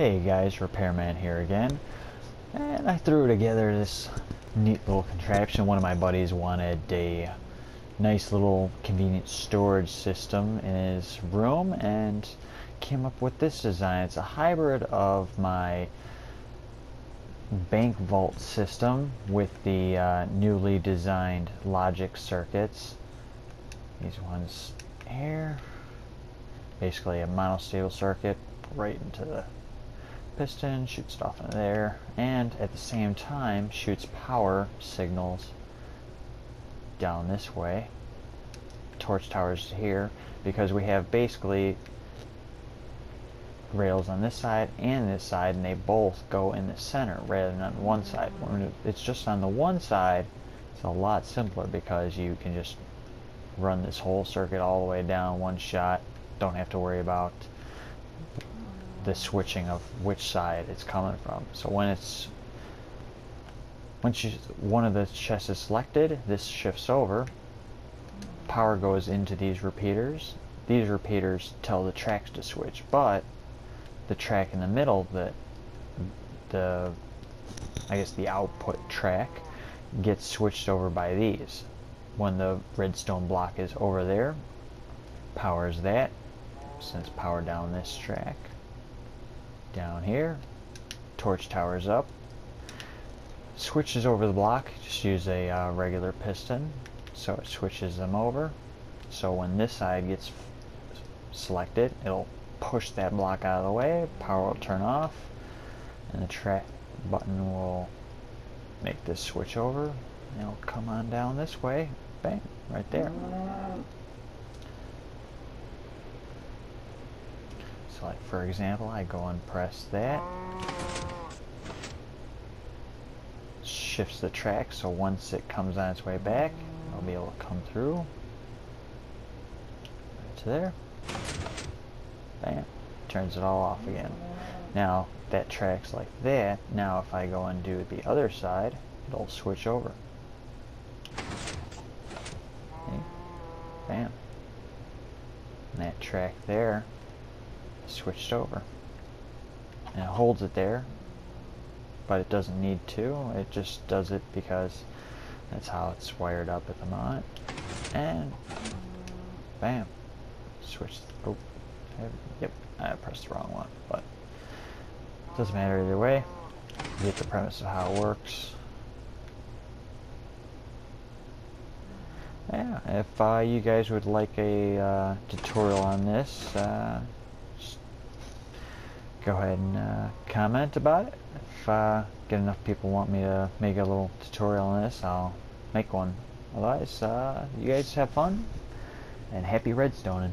Hey guys, Repairman here again. And I threw together this neat little contraption. One of my buddies wanted a nice little convenient storage system in his room and came up with this design. It's a hybrid of my bank vault system with the uh, newly designed logic circuits. These ones here. Basically a monostable circuit right into the piston, shoots it off into there, and at the same time shoots power signals down this way. Torch towers here, because we have basically rails on this side and this side, and they both go in the center rather than on one side. When it's just on the one side, it's a lot simpler because you can just run this whole circuit all the way down one shot. Don't have to worry about the switching of which side it's coming from. So when it's once one of the chests is selected, this shifts over. Power goes into these repeaters. These repeaters tell the tracks to switch, but the track in the middle, the the I guess the output track gets switched over by these. When the redstone block is over there, powers that, since power down this track down here, torch towers up, switches over the block, just use a uh, regular piston, so it switches them over. So when this side gets selected, it'll push that block out of the way, power will turn off, and the track button will make this switch over, and it'll come on down this way, bang, right there. Like for example, I go and press that. Shifts the track so once it comes on its way back, I'll be able to come through. Right to there. Bam. Turns it all off again. Now that track's like that. Now if I go and do the other side, it'll switch over. Bam. And that track there switched over. And it holds it there, but it doesn't need to. It just does it because that's how it's wired up at the moment. And bam, switch. Oh, yep, I pressed the wrong one, but doesn't matter either way. You get the premise of how it works. Yeah, if uh, you guys would like a uh, tutorial on this, uh, go ahead and uh, comment about it. If uh, get enough people want me to make a little tutorial on this, I'll make one. Otherwise, uh, you guys have fun and happy redstoning.